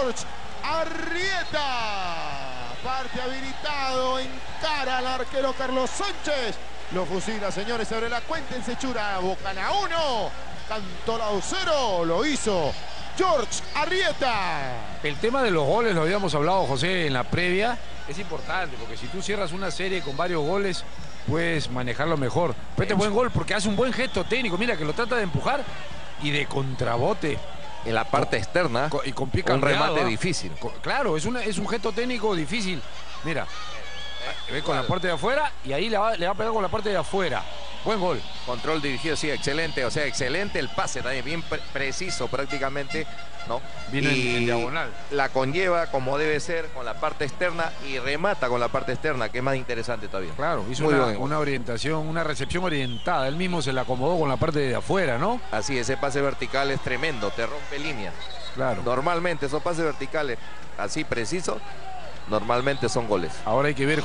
George Arrieta. Parte habilitado, encara al arquero Carlos Sánchez. Lo fusila, señores, sobre la cuenta en Sechura. Bocana 1, Cantolao 0. Lo hizo George Arrieta. El tema de los goles, lo habíamos hablado, José, en la previa, es importante, porque si tú cierras una serie con varios goles, puedes manejarlo mejor. Pero este buen gol porque hace un buen gesto técnico, mira, que lo trata de empujar y de contrabote. En la parte externa, y con pie un remate ¿ah? difícil. Claro, es, una, es un gesto técnico difícil. Mira, ve con la parte de afuera y ahí le va, le va a pegar con la parte de afuera. Buen gol. Control dirigido, sí, excelente. O sea, excelente el pase también, bien pre- preciso prácticamente, ¿no? Vino en- en diagonal. La conlleva como debe ser con la parte externa y remata con la parte externa, que es más interesante todavía. Claro, hizo Muy una orientación, una recepción orientada. Él mismo se la acomodó con la parte de afuera, ¿no? Así, ese pase vertical es tremendo, te rompe línea. Claro. Normalmente esos pases verticales así precisos, normalmente son goles. Ahora hay que ver